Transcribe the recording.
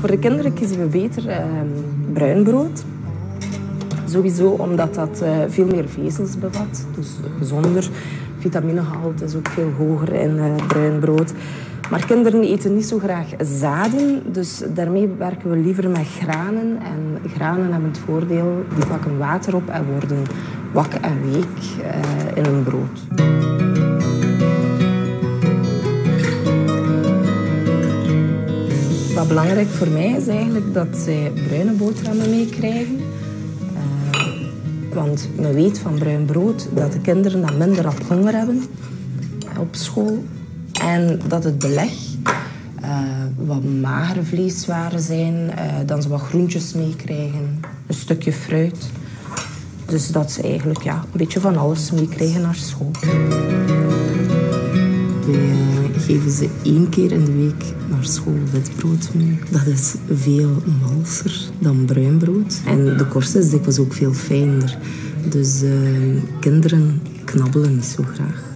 Voor de kinderen kiezen we beter uh, bruin brood. Sowieso omdat dat uh, veel meer vezels bevat. Dus gezonder. Vitaminegehalte is ook veel hoger in uh, bruin brood. Maar kinderen eten niet zo graag zaden, dus daarmee werken we liever met granen. En granen hebben het voordeel, die pakken water op en worden wak en week uh, in een brood. Wat belangrijk voor mij is eigenlijk dat zij bruine boterhammen meekrijgen. Uh, want men weet van bruin brood dat de kinderen dan minder op honger hebben op school. En dat het beleg uh, wat magere vleeswaren zijn, uh, dan ze wat groentjes meekrijgen, een stukje fruit. Dus dat ze eigenlijk ja, een beetje van alles meekrijgen naar school. Geven ze één keer in de week naar school witbrood mee. Dat is veel malser dan bruinbrood. En de korst is dikwijls ook veel fijner. Dus kinderen knabbelen niet zo graag.